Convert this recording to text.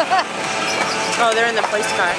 oh, they're in the police car.